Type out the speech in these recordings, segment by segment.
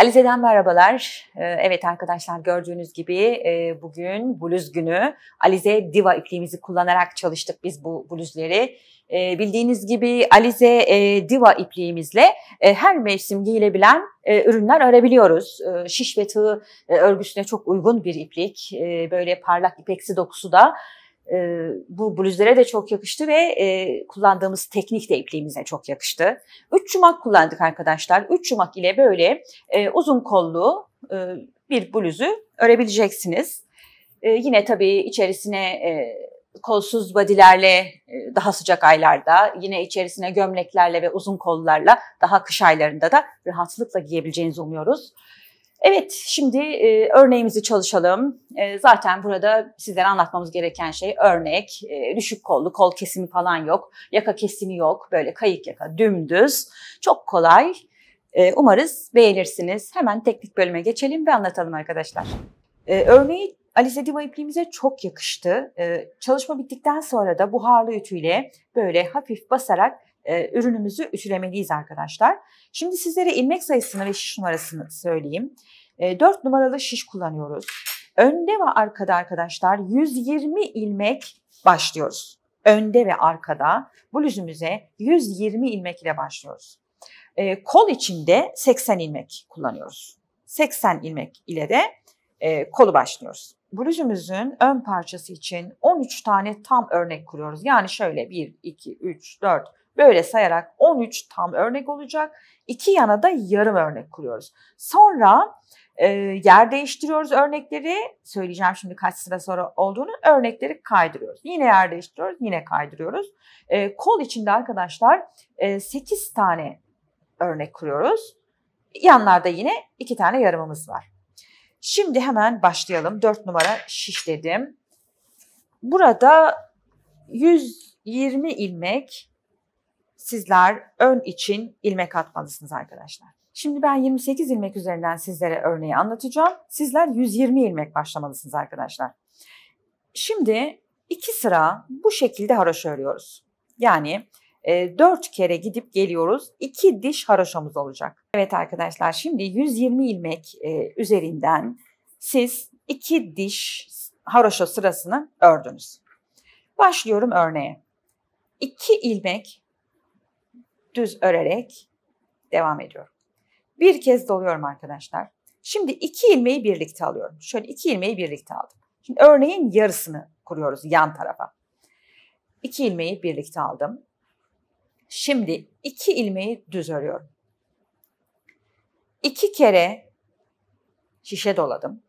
Alize'den merhabalar. Ee, Evet arkadaşlar gördüğünüz gibi e, bugün bluz günü. Alize Diva ipliğimizi kullanarak çalıştık biz bu bluzleri. Ee, Bildiğiniz gibi Alize e, Diva ipliğimizle e, her mevsim giyilebilen ürünler örebiliyoruz. E, Şiş ve tığ örgüsüne çok uygun bir iplik. Böyle parlak ipeksi dokusu da e, bu bluzlere de çok yakıştı ve e, kullandığımız teknik de ipliğimize çok yakıştı. Üç yumak kullandık arkadaşlar. Üç yumak ile böyle e, uzun kollu e, bir bluzu örebileceksiniz. E, yine tabii içerisine e, kolsuz badilerle e, daha sıcak aylarda, yine içerisine gömleklerle ve uzun kollarla daha kış aylarında da rahatlıkla giyebileceğinizi umuyoruz. Evet, şimdi e, örneğimizi çalışalım. E, zaten burada sizlere anlatmamız gereken şey örnek. E, düşük kollu, kol kesimi falan yok. Yaka kesimi yok. Böyle kayık yaka, dümdüz. Çok kolay. E, umarız beğenirsiniz. Hemen teknik bölüme geçelim ve anlatalım arkadaşlar. E, örneği Alize Diva ipliğimize çok yakıştı. E, çalışma bittikten sonra da buharlı ütüyle böyle hafif basarak e, ürünümüzü ütülemeliyiz arkadaşlar. Şimdi sizlere ilmek sayısını ve şiş numarasını söyleyeyim. E, 4 numaralı şiş kullanıyoruz. Önde ve arkada arkadaşlar 120 ilmek başlıyoruz. Önde ve arkada bluzumuze 120 ilmek ile başlıyoruz. E, kol içinde 80 ilmek kullanıyoruz. 80 ilmek ile de e, kolu başlıyoruz. Bluzumuzun ön parçası için 13 tane tam örnek kuruyoruz. Yani şöyle 1, 2, 3, 4 böyle sayarak 13 tam örnek olacak. İki yana da yarım örnek kuruyoruz. Sonra e, yer değiştiriyoruz örnekleri. Söyleyeceğim şimdi kaç sıra sonra olduğunu. Örnekleri kaydırıyoruz. Yine yer değiştiriyoruz, yine kaydırıyoruz. E, kol içinde arkadaşlar e, 8 tane örnek kuruyoruz. Yanlarda yine 2 tane yarımımız var. Şimdi hemen başlayalım. 4 numara şişledim. Burada 120 ilmek sizler ön için ilmek atmalısınız arkadaşlar. Şimdi ben 28 ilmek üzerinden sizlere örneği anlatacağım. Sizler 120 ilmek başlamalısınız arkadaşlar. Şimdi iki sıra bu şekilde haroşa örüyoruz. Yani e, 4 kere gidip geliyoruz. 2 diş haroşamız olacak. Evet arkadaşlar şimdi 120 ilmek e, üzerinden siz 2 diş haroşa sırasını ördünüz. Başlıyorum örneğe. 2 ilmek düz örerek devam ediyorum. Bir kez doluyorum arkadaşlar. Şimdi iki ilmeği birlikte alıyorum. Şöyle iki ilmeği birlikte aldım. Şimdi örneğin yarısını kuruyoruz yan tarafa. İki ilmeği birlikte aldım. Şimdi iki ilmeği düz örüyorum. İki kere şişe doladım.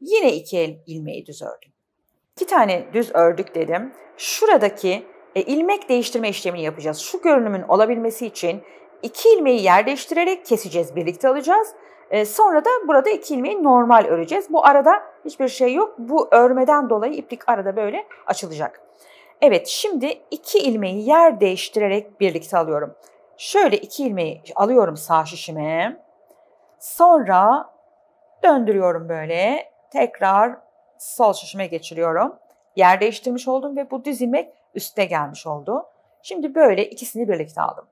Yine iki ilmeği düz ördüm. İki tane düz ördük dedim. Şuradaki e, ilmek değiştirme işlemini yapacağız. Şu görünümün olabilmesi için iki ilmeği yer değiştirerek keseceğiz, birlikte alacağız. E, sonra da burada iki ilmeği normal öreceğiz. Bu arada hiçbir şey yok. Bu örmeden dolayı iplik arada böyle açılacak. Evet şimdi iki ilmeği yer değiştirerek birlikte alıyorum. Şöyle iki ilmeği alıyorum sağ şişime. Sonra döndürüyorum böyle. Tekrar sol şişime geçiriyorum. Yer değiştirmiş oldum ve bu düz ilmek üste gelmiş oldu. Şimdi böyle ikisini birlikte aldım.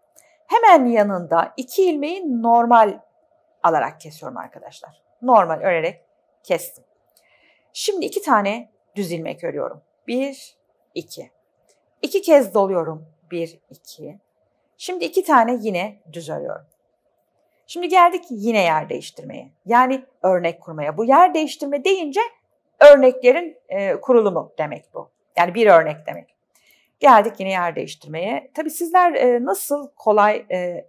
Hemen yanında iki ilmeği normal alarak kesiyorum arkadaşlar. Normal örerek kestim. Şimdi iki tane düz ilmek örüyorum. Bir, iki. İki kez doluyorum. Bir, iki. Şimdi iki tane yine düz örüyorum. Şimdi geldik yine yer değiştirmeye. Yani örnek kurmaya. Bu yer değiştirme deyince örneklerin e, kurulumu demek bu. Yani bir örnek demek. Geldik yine yer değiştirmeye. Tabii sizler e, nasıl kolay e,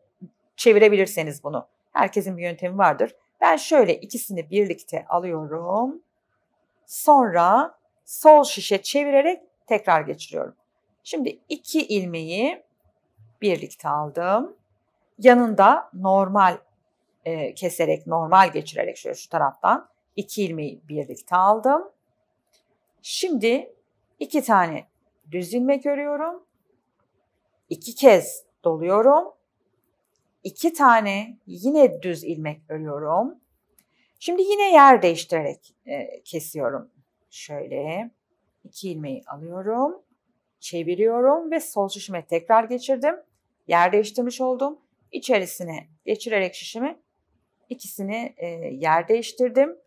çevirebilirseniz bunu. Herkesin bir yöntemi vardır. Ben şöyle ikisini birlikte alıyorum. Sonra sol şişe çevirerek tekrar geçiriyorum. Şimdi iki ilmeği birlikte aldım. Yanında normal e, keserek, normal geçirerek şöyle şu taraftan iki ilmeği birlikte aldım. Şimdi iki tane düz ilmek örüyorum. İki kez doluyorum. İki tane yine düz ilmek örüyorum. Şimdi yine yer değiştirerek e, kesiyorum. Şöyle iki ilmeği alıyorum, çeviriyorum ve sol şişime tekrar geçirdim. Yer değiştirmiş oldum. İçerisine geçirerek şişimi İkisini e, yer değiştirdim.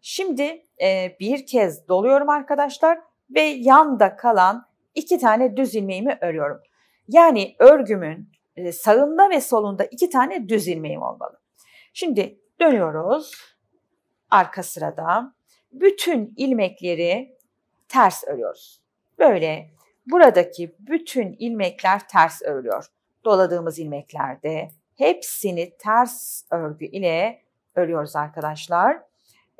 Şimdi e, bir kez doluyorum arkadaşlar ve yanda kalan iki tane düz ilmeğimi örüyorum. Yani örgümün e, sağında ve solunda iki tane düz ilmeğim olmalı. Şimdi dönüyoruz arka sırada. Bütün ilmekleri ters örüyoruz. Böyle buradaki bütün ilmekler ters örülüyor. Doladığımız ilmeklerde hepsini ters örgü ile örüyoruz arkadaşlar.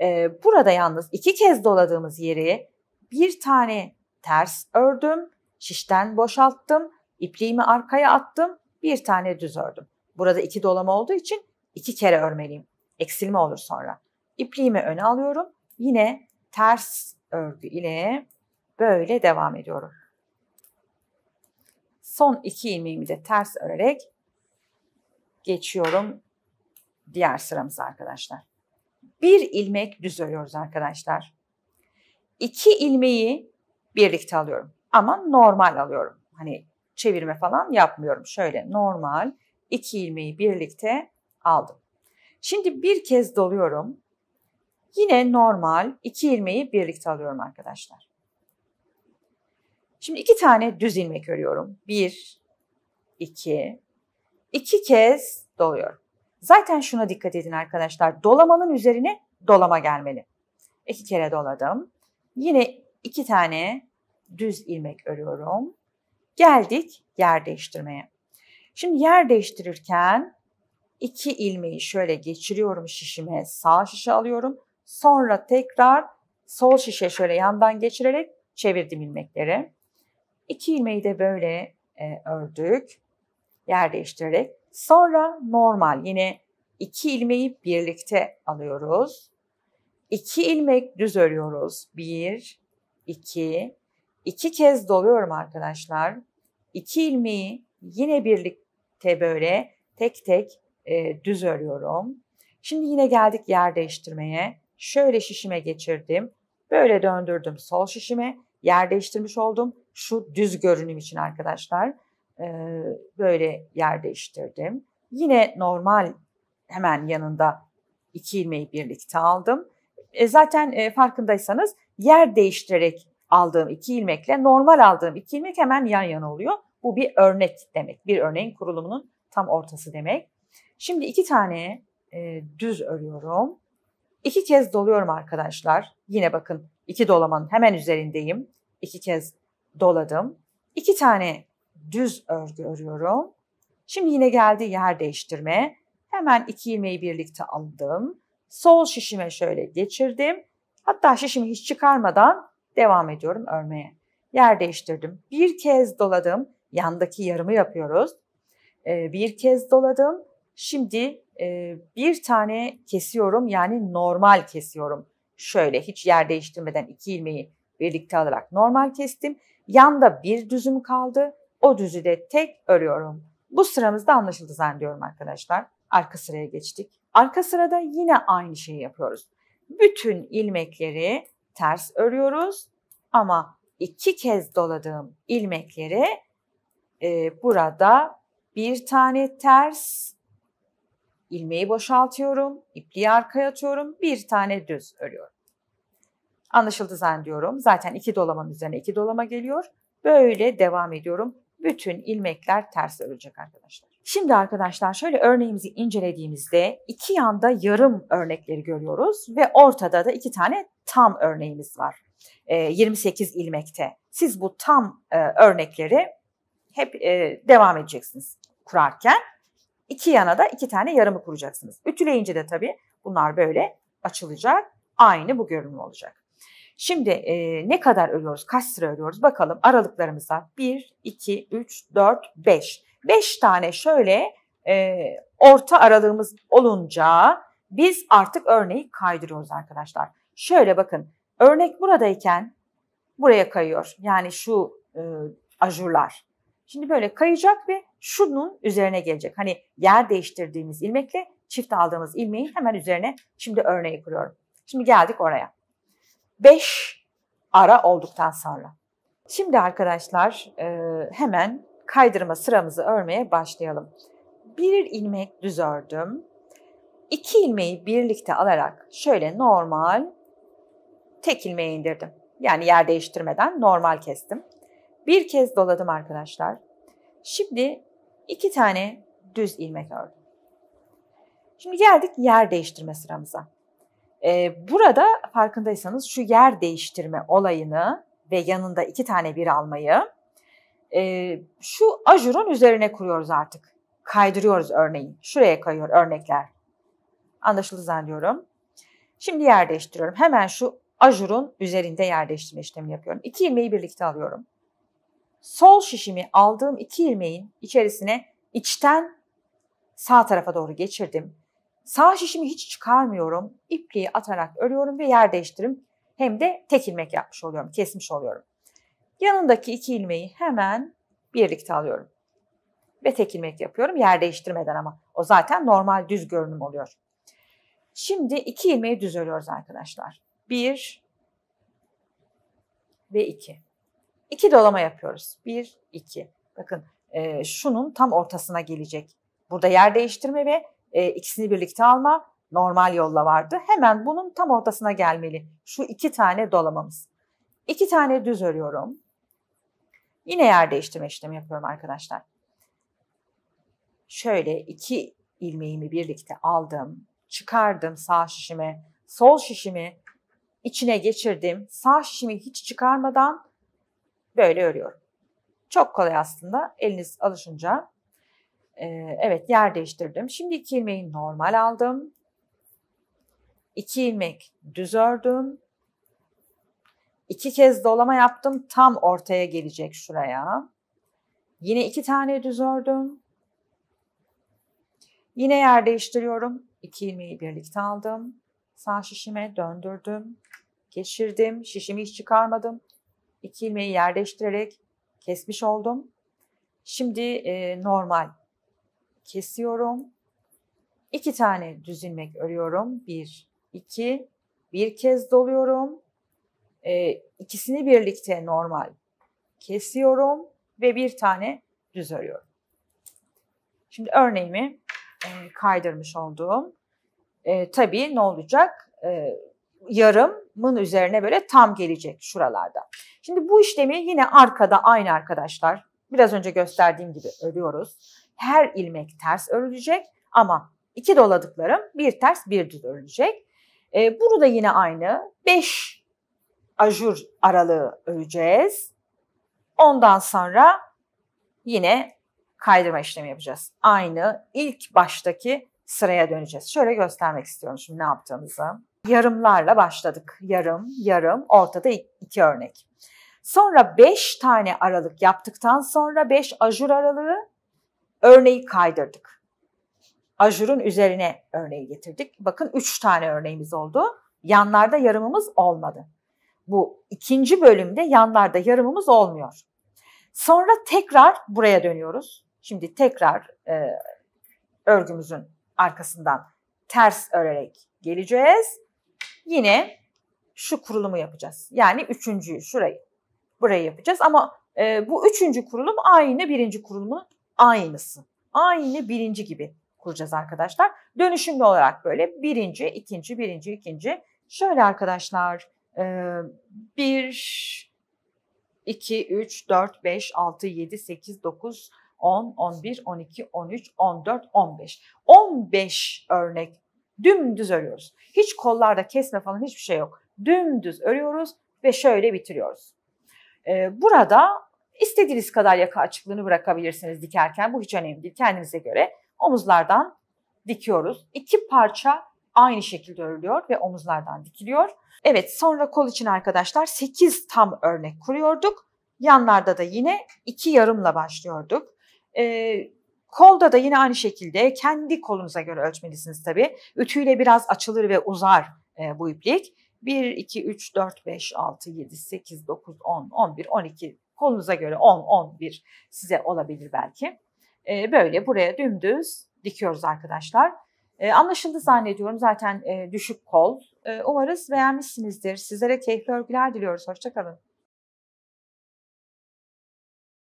Ee, burada yalnız iki kez doladığımız yeri bir tane ters ördüm, şişten boşalttım, ipliğimi arkaya attım, bir tane düz ördüm. Burada iki dolama olduğu için iki kere örmeliyim. Eksilme olur sonra. İpliğimi öne alıyorum. Yine ters örgü ile böyle devam ediyorum. Son iki ilmeğimi de ters örerek geçiyorum diğer sıramıza arkadaşlar. Bir ilmek düz örüyoruz arkadaşlar. İki ilmeği birlikte alıyorum ama normal alıyorum. Hani çevirme falan yapmıyorum. Şöyle normal iki ilmeği birlikte aldım. Şimdi bir kez doluyorum. Yine normal iki ilmeği birlikte alıyorum arkadaşlar. Şimdi iki tane düz ilmek örüyorum. Bir, iki, iki kez doluyorum. Zaten şuna dikkat edin arkadaşlar. Dolamanın üzerine dolama gelmeli. İki kere doladım. Yine iki tane düz ilmek örüyorum. Geldik yer değiştirmeye. Şimdi yer değiştirirken iki ilmeği şöyle geçiriyorum şişime. Sağ şişe alıyorum. Sonra tekrar sol şişe şöyle yandan geçirerek çevirdim ilmekleri. İki ilmeği de böyle e, ördük. Yer değiştirerek. Sonra normal yine iki ilmeği birlikte alıyoruz. İki ilmek düz örüyoruz. Bir, iki, iki kez doluyorum arkadaşlar. İki ilmeği yine birlikte böyle tek tek e, düz örüyorum. Şimdi yine geldik yer değiştirmeye. Şöyle şişime geçirdim. Böyle döndürdüm sol şişime. Yer değiştirmiş oldum. Şu düz görünüm için arkadaşlar. E, böyle yer değiştirdim. Yine normal hemen yanında iki ilmeği birlikte aldım. E, zaten e, farkındaysanız yer değiştirerek aldığım iki ilmekle normal aldığım iki ilmek hemen yan yana oluyor. Bu bir örnek demek. Bir örneğin kurulumunun tam ortası demek. Şimdi iki tane e, düz örüyorum. İki kez doluyorum arkadaşlar. Yine bakın iki dolamanın hemen üzerindeyim. İki kez doladım. İki tane düz örgü örüyorum. Şimdi yine geldi yer değiştirme. Hemen iki ilmeği birlikte aldım. Sol şişime şöyle geçirdim. Hatta şişimi hiç çıkarmadan devam ediyorum örmeye. Yer değiştirdim. Bir kez doladım. Yandaki yarımı yapıyoruz. Ee, bir kez doladım. Şimdi e, bir tane kesiyorum yani normal kesiyorum. Şöyle hiç yer değiştirmeden iki ilmeği birlikte alarak normal kestim. Yanda bir düzüm kaldı. O düzü de tek örüyorum. Bu sıramızda anlaşıldı zannediyorum arkadaşlar. Arka sıraya geçtik. Arka sırada yine aynı şeyi yapıyoruz. Bütün ilmekleri ters örüyoruz ama iki kez doladığım ilmekleri e, burada bir tane ters ilmeği boşaltıyorum, ipliği arkaya atıyorum, bir tane düz örüyorum. Anlaşıldı zannediyorum. Zaten iki dolamanın üzerine iki dolama geliyor. Böyle devam ediyorum. Bütün ilmekler ters örülecek arkadaşlar. Şimdi arkadaşlar şöyle örneğimizi incelediğimizde iki yanda yarım örnekleri görüyoruz ve ortada da iki tane tam örneğimiz var. 28 ee, ilmekte. Siz bu tam e, örnekleri hep e, devam edeceksiniz kurarken. İki yana da iki tane yarımı kuracaksınız. Ütüleyince de tabii bunlar böyle açılacak. Aynı bu görünüm olacak. Şimdi e, ne kadar örüyoruz? Kaç sıra örüyoruz? Bakalım aralıklarımızda 1, 2, 3, 4, 5. 5 tane şöyle e, orta aralığımız olunca biz artık örneği kaydırıyoruz arkadaşlar. Şöyle bakın örnek buradayken buraya kayıyor. Yani şu e, ajurlar. Şimdi böyle kayacak ve şunun üzerine gelecek. Hani yer değiştirdiğimiz ilmekle çift aldığımız ilmeğin hemen üzerine şimdi örneği kuruyorum. Şimdi geldik oraya. 5 ara olduktan sonra. Şimdi arkadaşlar e, hemen kaydırma sıramızı örmeye başlayalım. Bir ilmek düz ördüm. İki ilmeği birlikte alarak şöyle normal tek ilmeğe indirdim. Yani yer değiştirmeden normal kestim. Bir kez doladım arkadaşlar. Şimdi iki tane düz ilmek ördüm. Şimdi geldik yer değiştirme sıramıza. Ee, burada farkındaysanız şu yer değiştirme olayını ve yanında iki tane bir almayı e, şu ajurun üzerine kuruyoruz artık. Kaydırıyoruz örneğin. Şuraya kayıyor örnekler. Anlaşıldı zannediyorum. Şimdi yer değiştiriyorum. Hemen şu ajurun üzerinde yer değiştirme işlemi yapıyorum. İki ilmeği birlikte alıyorum. Sol şişimi aldığım iki ilmeğin içerisine içten sağ tarafa doğru geçirdim. Sağ şişimi hiç çıkarmıyorum. İpliği atarak örüyorum ve yer değiştirim. Hem de tek ilmek yapmış oluyorum, kesmiş oluyorum. Yanındaki iki ilmeği hemen birlikte alıyorum. Ve tek ilmek yapıyorum yer değiştirmeden ama. O zaten normal düz görünüm oluyor. Şimdi iki ilmeği düz örüyoruz arkadaşlar. Bir ve iki. İki dolama yapıyoruz. Bir, iki. Bakın e, şunun tam ortasına gelecek. Burada yer değiştirme ve e, ikisini birlikte alma normal yolla vardı. Hemen bunun tam ortasına gelmeli. Şu iki tane dolamamız. İki tane düz örüyorum. Yine yer değiştirme işlemi yapıyorum arkadaşlar. Şöyle iki ilmeğimi birlikte aldım. Çıkardım sağ şişime, sol şişimi içine geçirdim. Sağ şişimi hiç çıkarmadan böyle örüyorum. Çok kolay aslında eliniz alışınca. Ee, evet yer değiştirdim. Şimdi iki ilmeği normal aldım. İki ilmek düz ördüm. İki kez dolama yaptım. Tam ortaya gelecek şuraya. Yine iki tane düz ördüm. Yine yer değiştiriyorum. İki ilmeği birlikte aldım. Sağ şişime döndürdüm. Geçirdim. Şişimi hiç çıkarmadım. İki ilmeği yer değiştirerek kesmiş oldum. Şimdi e, normal kesiyorum. İki tane düz ilmek örüyorum. Bir, iki. Bir kez doluyorum. E, ikisini birlikte normal kesiyorum ve bir tane düz örüyorum. Şimdi örneğimi e, kaydırmış olduğum. E, tabii ne olacak? E, yarımın üzerine böyle tam gelecek şuralarda. Şimdi bu işlemi yine arkada aynı arkadaşlar. Biraz önce gösterdiğim gibi örüyoruz. Her ilmek ters örülecek ama iki doladıklarım bir ters bir düz örülecek. E, bunu da yine aynı 5 ajur aralığı öreceğiz. Ondan sonra yine kaydırma işlemi yapacağız. Aynı ilk baştaki sıraya döneceğiz. Şöyle göstermek istiyorum şimdi ne yaptığımızı. Yarımlarla başladık. Yarım, yarım, ortada iki örnek. Sonra 5 tane aralık yaptıktan sonra 5 ajur aralığı örneği kaydırdık. Ajurun üzerine örneği getirdik. Bakın 3 tane örneğimiz oldu. Yanlarda yarımımız olmadı. Bu ikinci bölümde yanlarda yarımımız olmuyor. Sonra tekrar buraya dönüyoruz. Şimdi tekrar e, örgümüzün arkasından ters örerek geleceğiz. Yine şu kurulumu yapacağız. Yani üçüncüyü şurayı burayı yapacağız ama e, bu üçüncü kurulum aynı birinci kurulumun aynısı. Aynı birinci gibi kuracağız arkadaşlar. Dönüşümlü olarak böyle birinci, ikinci, birinci, ikinci. Şöyle arkadaşlar e, bir, iki, üç, dört, beş, altı, yedi, sekiz, dokuz, 10, 11, 12, 13, 14, 15. 15 örnek dümdüz örüyoruz. Hiç kollarda kesme falan hiçbir şey yok. Dümdüz örüyoruz ve şöyle bitiriyoruz. Ee, burada istediğiniz kadar yaka açıklığını bırakabilirsiniz dikerken. Bu hiç önemli değil. Kendinize göre omuzlardan dikiyoruz. İki parça aynı şekilde örülüyor ve omuzlardan dikiliyor. Evet sonra kol için arkadaşlar 8 tam örnek kuruyorduk. Yanlarda da yine iki yarımla başlıyorduk. E, kolda da yine aynı şekilde kendi kolunuza göre ölçmelisiniz tabii. Ütüyle biraz açılır ve uzar e, bu iplik. 1, 2, 3, 4, 5, 6, 7, 8, 9, 10, 11, 12 kolunuza göre 10, 11 size olabilir belki. E, böyle buraya dümdüz dikiyoruz arkadaşlar. E, anlaşıldı zannediyorum zaten e, düşük kol. E, umarız beğenmişsinizdir. Sizlere keyifli örgüler diliyoruz. Hoşçakalın.